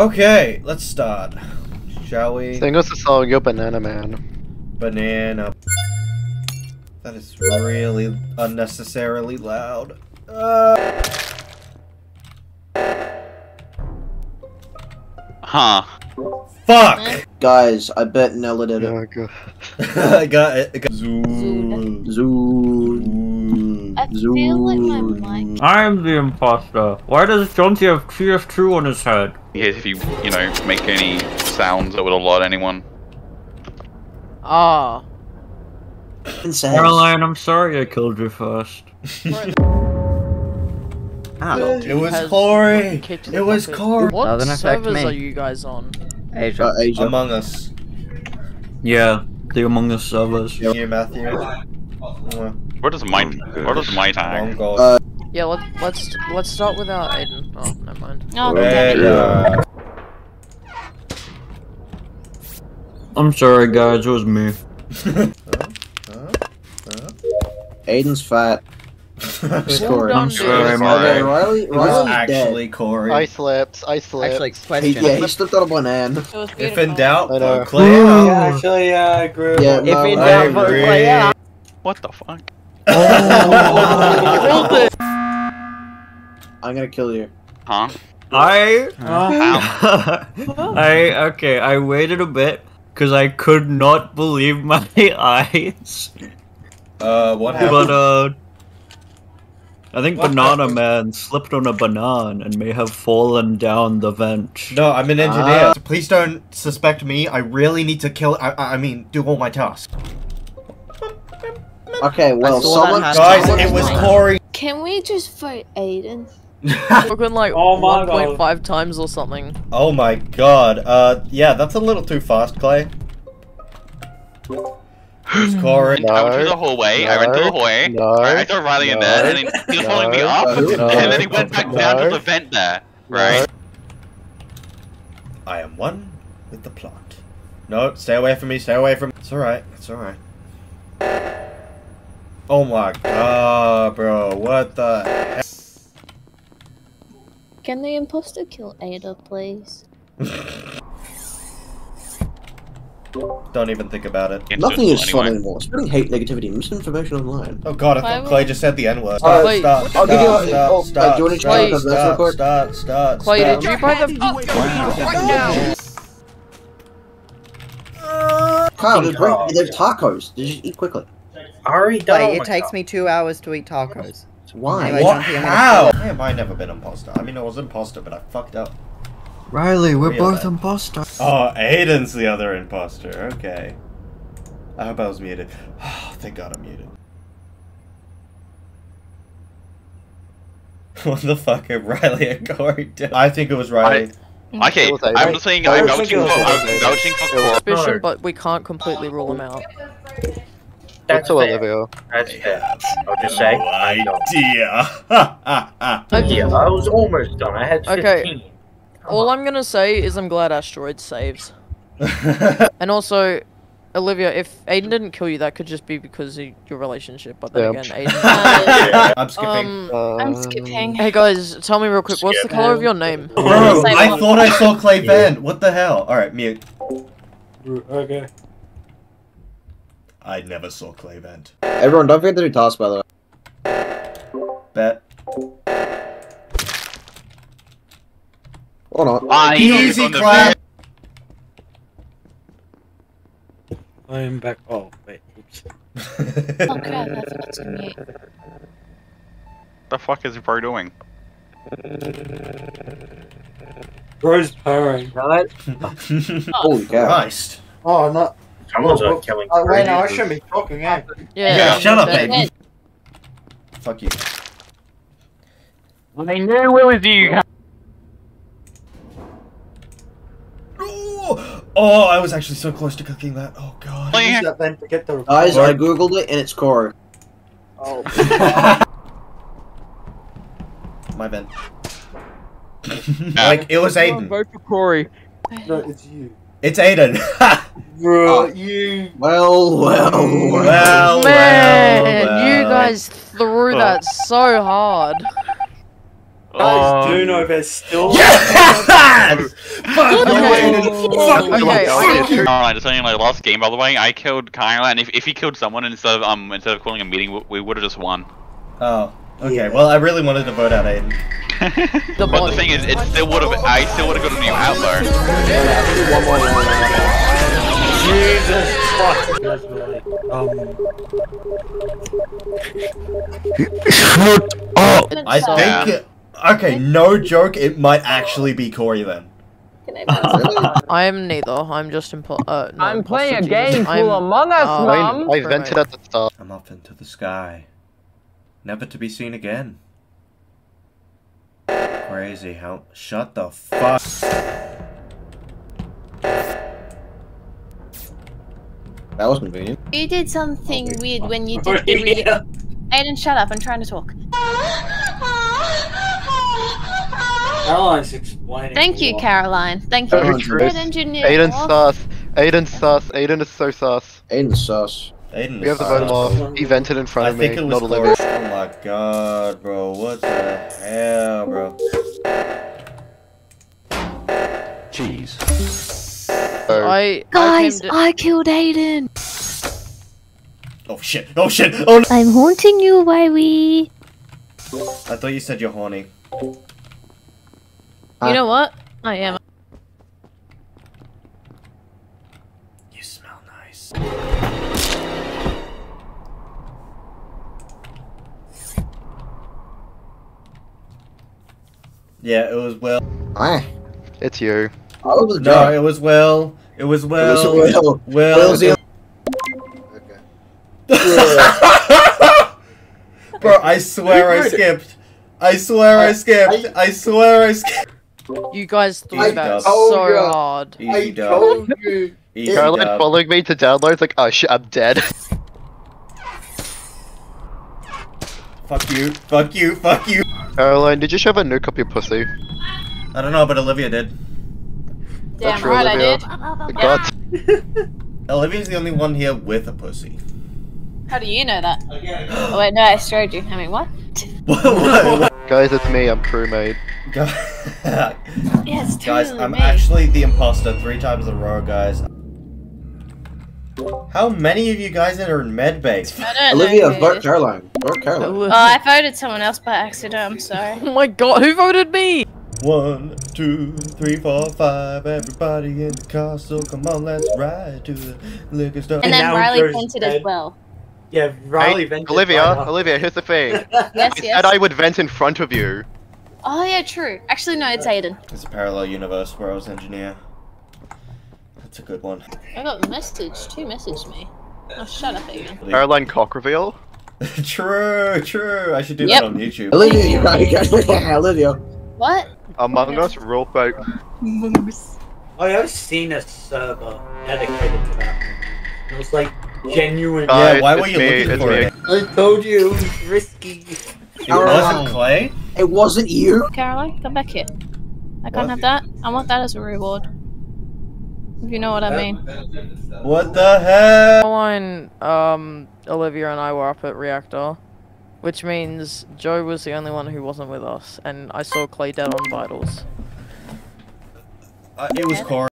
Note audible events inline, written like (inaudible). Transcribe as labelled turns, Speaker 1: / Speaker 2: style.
Speaker 1: Okay, let's start. Shall we?
Speaker 2: Sing us a song, Yo Banana Man.
Speaker 1: Banana. That is really unnecessarily loud. Uh,
Speaker 3: Huh.
Speaker 1: fuck!
Speaker 4: Guys, I bet Nella did it.
Speaker 2: Oh, God. (laughs)
Speaker 1: I got it. I got Zoo.
Speaker 4: Zoo.
Speaker 5: I feel like my mic.
Speaker 6: I'm the imposter. Why does Jonty have TF2 on his head?
Speaker 3: Here's if you, you know, make any sounds that would alert anyone.
Speaker 7: Ah.
Speaker 4: Insane.
Speaker 6: Caroline, I'm sorry I killed you first. (laughs)
Speaker 1: It was Corey. It was. Corey.
Speaker 7: What
Speaker 8: Doesn't
Speaker 7: servers
Speaker 8: me.
Speaker 7: are you guys on?
Speaker 8: Asia.
Speaker 4: Uh, Asia.
Speaker 1: Among Us.
Speaker 6: Yeah, the Among Us servers.
Speaker 1: You, Matthew. Mwah.
Speaker 3: What is my, what is my
Speaker 1: Oh
Speaker 3: tag?
Speaker 1: god.
Speaker 4: Uh,
Speaker 7: Yeah, let, let's let's start without Aiden. Oh, never mind.
Speaker 5: Oh,
Speaker 1: Red,
Speaker 5: damn it.
Speaker 1: uh,
Speaker 6: I'm sorry guys, it was me. (laughs)
Speaker 4: Aiden's fat.
Speaker 7: Well
Speaker 4: Corey.
Speaker 7: done,
Speaker 6: I'm
Speaker 7: dude.
Speaker 6: sorry,
Speaker 4: Okay,
Speaker 6: my
Speaker 4: Riley,
Speaker 1: It was
Speaker 4: Riley's
Speaker 1: actually
Speaker 4: dead.
Speaker 1: Corey.
Speaker 2: I slipped, I slipped.
Speaker 8: Actually,
Speaker 4: He,
Speaker 8: question.
Speaker 4: yeah, he slipped on a banana.
Speaker 5: It
Speaker 1: If in doubt,
Speaker 2: I know.
Speaker 1: vote Claire.
Speaker 6: Yeah,
Speaker 9: actually, yeah, I agree.
Speaker 4: Yeah,
Speaker 8: If
Speaker 4: no,
Speaker 8: in doubt, vote
Speaker 1: agree.
Speaker 8: player.
Speaker 3: What the fuck? (laughs) (laughs)
Speaker 4: I'm gonna kill you.
Speaker 3: Huh?
Speaker 6: I,
Speaker 3: Ow. (laughs)
Speaker 6: I, okay, I waited a bit because I could not believe my eyes.
Speaker 1: Uh, what happened?
Speaker 6: But,
Speaker 1: happened?
Speaker 6: uh, I think
Speaker 9: What
Speaker 6: Banana
Speaker 9: happened?
Speaker 6: Man slipped on a banana and may have fallen down the vent.
Speaker 1: No, I'm an engineer.
Speaker 4: Ah.
Speaker 1: Please don't suspect me. I really need to kill. I, I I mean, do all my tasks.
Speaker 4: Okay, well, someone.
Speaker 8: happen.
Speaker 1: Guys, it was Corey.
Speaker 5: Can we just vote Aiden? (laughs)
Speaker 7: Spoken like
Speaker 9: Oh my
Speaker 7: 1.5 times or something.
Speaker 1: oh my god. Uh, yeah, that's a little too fast, Clay. Who's Corey?
Speaker 3: I went through the hallway, I went through the hallway,
Speaker 2: No.
Speaker 3: I, I saw Riley in there, and then he was following me up,
Speaker 2: No.
Speaker 3: and then he went back down to
Speaker 2: No.
Speaker 3: the vent there, right?
Speaker 1: I am one with the plot. No, stay away from me. Stay away from. It's all right. It's all right. Oh my god, bro! What the? Heck?
Speaker 5: Can the imposter kill Ada, please? (laughs)
Speaker 1: Don't even think about it.
Speaker 3: Can't
Speaker 4: Nothing is
Speaker 3: it
Speaker 4: fun
Speaker 3: anyway.
Speaker 4: anymore. Spreading hate, negativity, misinformation online.
Speaker 1: Oh god, I thought
Speaker 5: would-
Speaker 1: Clay just said the N word.
Speaker 4: Uh,
Speaker 7: Wait,
Speaker 1: stop,
Speaker 4: I'll
Speaker 1: stop,
Speaker 4: give you a-
Speaker 1: stop,
Speaker 4: oh,
Speaker 1: stop,
Speaker 4: do you wanna
Speaker 1: stop,
Speaker 4: try this
Speaker 1: stop, stop, stop,
Speaker 7: Clay,
Speaker 1: stop.
Speaker 7: did you buy the?
Speaker 4: Kyle, there's, bring, there's tacos. Did you eat quickly?
Speaker 9: I already
Speaker 8: Wait,
Speaker 9: done.
Speaker 8: it takes me two hours to eat tacos.
Speaker 4: Why?
Speaker 8: Anyway,
Speaker 1: What?
Speaker 8: Jonty, I'm
Speaker 1: How? Why have I never been imposter? I mean, I was imposter, but I fucked up.
Speaker 6: Riley, we're
Speaker 1: Real
Speaker 6: both
Speaker 1: bad.
Speaker 6: imposters.
Speaker 1: Oh, Aiden's the other imposter. Okay. I hope I was muted. Oh, (sighs) thank God I'm muted. (laughs) what the fuck are Riley and Corey doing? I think it was Riley.
Speaker 3: Okay,
Speaker 2: was
Speaker 3: I'm just saying
Speaker 2: I
Speaker 3: I'm
Speaker 2: was
Speaker 3: vouching for,
Speaker 2: thinking
Speaker 3: I'm vouching for Cor.
Speaker 7: Suspicion, but we can't completely rule them out.
Speaker 9: That's
Speaker 2: to
Speaker 9: fair.
Speaker 2: Olivia.
Speaker 9: That's fair. I'll just say.
Speaker 1: No
Speaker 9: I don't.
Speaker 1: idea. (laughs)
Speaker 9: Yeah, I was almost done. I had 15.
Speaker 7: Okay. All I'm gonna say is I'm glad Asteroid saves. (laughs) And also, Olivia, if Aiden didn't kill you, that could just be because of your relationship. But then
Speaker 2: Yeah.
Speaker 7: again, (laughs) Aiden.
Speaker 5: Uh,
Speaker 1: I'm skipping.
Speaker 7: Um,
Speaker 5: I'm skipping.
Speaker 7: hey guys, tell me real quick, what's the color of your name?
Speaker 1: Bro, I thought I saw Clay Van. What the hell? Alright, mute.
Speaker 9: Okay.
Speaker 1: I never saw Clay Van.
Speaker 4: Everyone, don't forget to do tasks, by the way. Or not.
Speaker 3: I
Speaker 1: Easy
Speaker 3: on
Speaker 1: clap.
Speaker 9: I am back. Oh, wait. Oops.
Speaker 5: Okay, I forgot to mute.
Speaker 3: The fuck is bro doing?
Speaker 9: Bro's purring. (laughs)
Speaker 4: Holy cow.
Speaker 1: Christ.
Speaker 9: Oh, no. Someone's
Speaker 4: Oh,
Speaker 9: not killing. Oh, wait, no, I shouldn't be talking, eh?
Speaker 7: Yeah.
Speaker 1: Yeah, shut up,
Speaker 7: okay.
Speaker 1: baby. Fuck you.
Speaker 6: I knew it was you.
Speaker 1: Oh, I was actually so close to cooking that. Oh god.
Speaker 9: Use that then to get the.
Speaker 4: Guys, I googled it and it's Corey.
Speaker 9: Oh.
Speaker 1: My vent. (laughs) like it was Aiden.
Speaker 7: Vote for Corey.
Speaker 9: No, it's you.
Speaker 1: It's Aiden. (laughs)
Speaker 9: Bro, oh. you.
Speaker 4: Well, well, well.
Speaker 1: well,
Speaker 7: Man,
Speaker 1: Oh, well, well. Oh.
Speaker 7: you guys threw that so hard.
Speaker 9: Guys, do
Speaker 3: Um,
Speaker 9: know there's still. (laughs)
Speaker 1: Yes! Fuck you,
Speaker 7: Okay.
Speaker 1: Aiden. Fuck you.
Speaker 7: Okay, I-
Speaker 3: Alright, just saying, like last game, by the way, I killed Kyla, and if, if he killed someone instead of um instead of calling a meeting, we, we would have just won.
Speaker 1: Oh, okay. Well, I really wanted to vote out Aiden.
Speaker 7: The
Speaker 3: but the thing is, it still would have. I still would have got a new out though.
Speaker 2: One more.
Speaker 9: Jesus fuck. You guys were um.
Speaker 1: I
Speaker 7: So-
Speaker 1: think. Okay, no joke. It might actually be Corey then.
Speaker 7: I am neither. I'm just impo- uh, no,
Speaker 10: I'm playing a game
Speaker 7: Jesus.
Speaker 10: called
Speaker 7: I'm-
Speaker 10: Among Us,
Speaker 7: uh,
Speaker 10: Mom.
Speaker 2: I vented at the start.
Speaker 1: I'm up into the sky, never to be seen again. Crazy how. Shut the fuck.
Speaker 4: That was convenient.
Speaker 5: You did something weird when you
Speaker 9: Oh,
Speaker 5: did (laughs) the re-
Speaker 9: yeah.
Speaker 5: Aiden, shut up. I'm trying to talk.
Speaker 9: Caroline's explaining.
Speaker 5: Thank you, Caroline. Thank you.
Speaker 2: Oh,
Speaker 5: Red
Speaker 2: Truth.
Speaker 5: engineer.
Speaker 2: Aiden
Speaker 5: off.
Speaker 2: sus. Aiden sus. Aiden is so sus.
Speaker 4: Aiden sus.
Speaker 1: Aiden
Speaker 2: We have to vote him off. He vented in front
Speaker 1: I
Speaker 2: of me.
Speaker 1: think it was
Speaker 2: not
Speaker 1: Corey. Oh my god, bro. What the hell, bro?
Speaker 2: So,
Speaker 7: I, I
Speaker 5: Guys,
Speaker 7: came to-
Speaker 5: I killed Aiden.
Speaker 1: Oh shit. Oh shit. Oh no.
Speaker 5: I'm haunting you, baby.
Speaker 1: I thought you said you're horny.
Speaker 5: You know what? I am.
Speaker 1: You smell nice. Yeah, it was well.
Speaker 4: Ah,
Speaker 2: it's you.
Speaker 4: I was
Speaker 1: No,
Speaker 4: joke.
Speaker 1: it was well. It was well.
Speaker 4: It was well.
Speaker 1: Well.
Speaker 4: Will's the- (laughs)
Speaker 1: Bro, I swear I skipped. I swear I skipped. I swear I skipped.
Speaker 7: You guys threw
Speaker 1: I
Speaker 7: that so
Speaker 2: ya.
Speaker 7: hard.
Speaker 1: Easy dub.
Speaker 4: you.
Speaker 1: Easy
Speaker 2: Caroline
Speaker 1: dub.
Speaker 2: following me to download. It's like, oh shit, I'm dead. (laughs)
Speaker 1: Fuck you. Fuck you. Fuck you.
Speaker 2: Caroline, did you shove a nuke up your pussy?
Speaker 1: I don't know, but Olivia did.
Speaker 5: Damn
Speaker 2: That's
Speaker 5: right I did.
Speaker 2: God. (laughs)
Speaker 1: Olivia's the only one here with a pussy.
Speaker 5: How do you know that? Oh (gasps) wait, no, I showed you. I mean, (laughs) what?
Speaker 1: what? what?
Speaker 2: Guys, it's me. I'm crewmate.
Speaker 1: Guys, (laughs)
Speaker 5: Yes,
Speaker 1: guys, I'm
Speaker 5: me.
Speaker 1: actually the imposter three times in a row, guys. How many of you guys are in medbay?
Speaker 4: Olivia,
Speaker 5: know.
Speaker 4: vote. Caroline. Vote Caroline.
Speaker 5: Oh, I voted someone else by accident. I'm sorry. (laughs)
Speaker 7: Oh my god, who voted me?
Speaker 1: One, two, three, four, five. Everybody in the castle, come on, let's ride to the liquor store.
Speaker 5: And
Speaker 9: And
Speaker 5: then
Speaker 9: now
Speaker 5: Riley
Speaker 9: there's
Speaker 5: as well.
Speaker 9: Yeah, Riley
Speaker 2: Hey,
Speaker 9: vented.
Speaker 2: Olivia. Olivia, here's the thing. (laughs)
Speaker 5: Yes,
Speaker 2: I
Speaker 5: yes.
Speaker 2: said I would vent in front of you.
Speaker 5: Oh yeah, true. Actually, no, it's Aiden.
Speaker 1: It's a parallel universe where I was engineer. That's a good one.
Speaker 5: I got a message. Two messaged me. Oh, shut up, Aiden.
Speaker 2: Caroline cock reveal. (laughs)
Speaker 1: true, true. I should do
Speaker 5: Yep.
Speaker 1: that on YouTube.
Speaker 4: Olivia, you got it. (laughs) Olivia.
Speaker 5: What?
Speaker 2: Among Us rule boat.
Speaker 9: Oh, yeah, I've seen a server dedicated to that. It was like genuine.
Speaker 2: Guys,
Speaker 1: Yeah, why were you
Speaker 2: me,
Speaker 1: looking for
Speaker 2: me.
Speaker 1: it?
Speaker 9: I told you it was risky.
Speaker 1: It wasn't Clay?
Speaker 4: It wasn't you.
Speaker 5: Caroline, come back here. I can't have that. I want that as a reward. If you know what I mean.
Speaker 1: What the hell?
Speaker 7: Caroline, um, Olivia and I were up at Reactor, which means Joe was the only one who wasn't with us, and I saw Clay dead on Vitals.
Speaker 1: Uh, it was Corey.